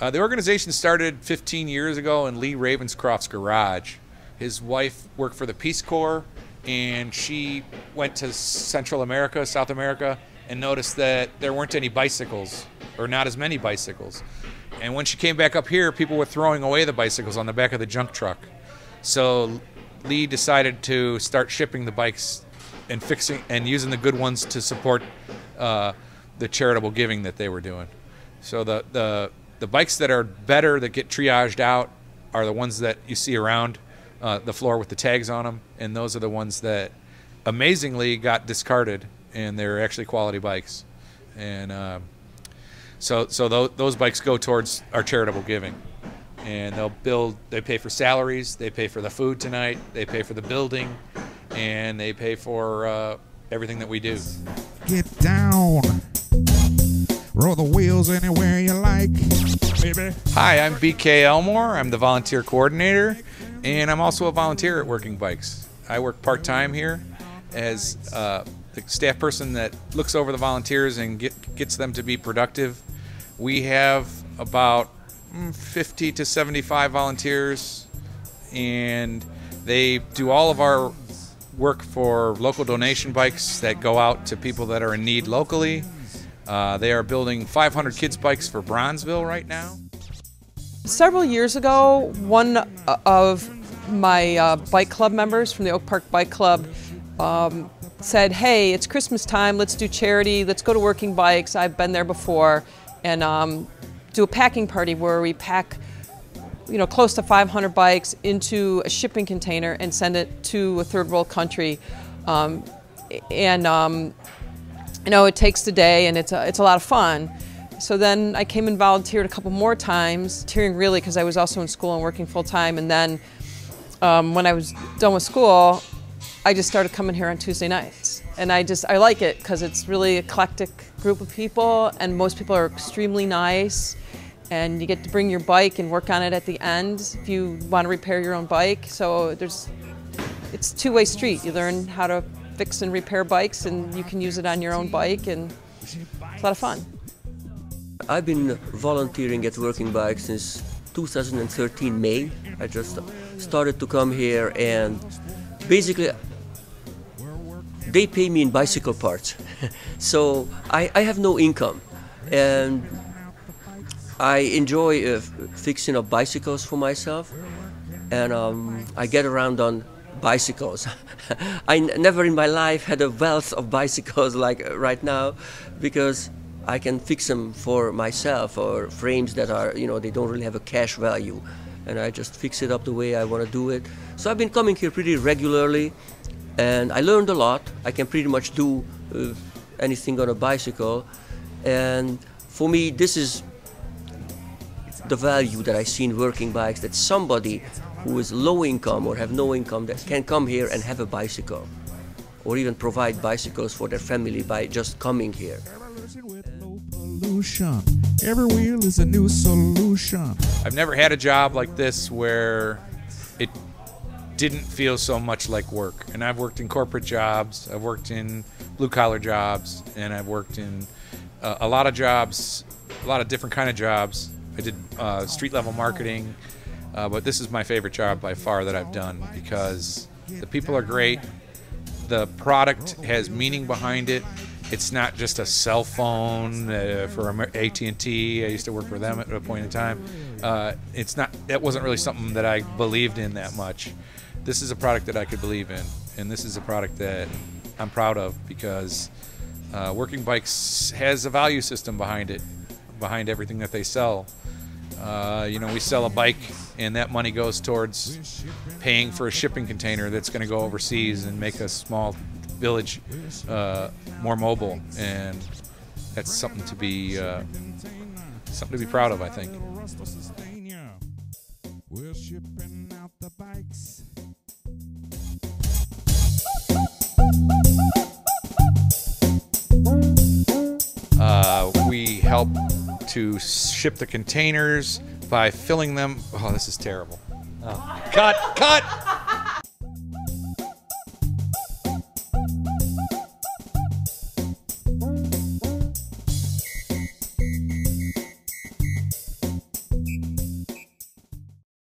Uh, the organization started 15 years ago in Lee Ravenscroft's garage. His wife worked for the Peace Corps, and she went to Central America, South America, and noticed that there weren't any bicycles, or not as many bicycles. And when she came back up here, people were throwing away the bicycles on the back of the junk truck. So Lee decided to start shipping the bikes and fixing and using the good ones to support uh, the charitable giving that they were doing. So the the the bikes that are better that get triaged out are the ones that you see around uh, the floor with the tags on them, and those are the ones that amazingly got discarded, and they're actually quality bikes. And uh, so, so those, those bikes go towards our charitable giving, and they'll build. They pay for salaries, they pay for the food tonight, they pay for the building, and they pay for uh, everything that we do. Get down. Roll the wheels anywhere you like, baby. Hi, I'm BK Elmore. I'm the volunteer coordinator, and I'm also a volunteer at Working Bikes. I work part time here as uh, the staff person that looks over the volunteers and get, gets them to be productive. We have about mm, 50 to 75 volunteers, and they do all of our work for local donation bikes that go out to people that are in need locally. Uh, they are building 500 kids bikes for Bronzeville right now. Several years ago, one of my uh, bike club members from the Oak Park Bike Club um, said, hey, it's Christmas time, let's do charity, let's go to Working Bikes, I've been there before, and um, do a packing party where we pack you know, close to 500 bikes into a shipping container and send it to a third world country. Um, and um, you know, it takes the day and it's a, it's a lot of fun. So then I came and volunteered a couple more times, volunteering really because I was also in school and working full time. And then um, when I was done with school, I just started coming here on Tuesday nights. And I just, I like it because it's really eclectic group of people and most people are extremely nice and you get to bring your bike and work on it at the end if you want to repair your own bike. So there's, it's two-way street. You learn how to fix and repair bikes, and you can use it on your own bike, and it's a lot of fun. I've been volunteering at Working Bike since 2013 May. I just started to come here, and basically they pay me in bicycle parts. so I, I have no income, and I enjoy uh, fixing up bicycles for myself, and um, I get around on bicycles. I never in my life had a wealth of bicycles like uh, right now, because I can fix them for myself or frames that are, you know, they don't really have a cash value, and I just fix it up the way I want to do it. So I've been coming here pretty regularly, and I learned a lot. I can pretty much do uh, anything on a bicycle, and for me, this is the value that I see in working bikes that somebody who is low income or have no income that can come here and have a bicycle or even provide bicycles for their family by just coming here. Every wheel is a new solution. I've never had a job like this where it didn't feel so much like work. And I've worked in corporate jobs, I've worked in blue collar jobs, and I've worked in uh, a lot of jobs, a lot of different kind of jobs I did uh, street level marketing, uh, but this is my favorite job by far that I've done because the people are great. The product has meaning behind it. It's not just a cell phone uh, for AT&T. I used to work for them at a point in time. Uh, it's not. That wasn't really something that I believed in that much. This is a product that I could believe in, and this is a product that I'm proud of because uh, Working Bikes has a value system behind it, behind everything that they sell. Uh, you know, we sell a bike, and that money goes towards paying for a shipping container that's going to go overseas and make a small village uh, more mobile, and that's something to be uh, something to be proud of. I think. To ship the containers by filling them. Oh, this is terrible. Oh. Cut! Cut!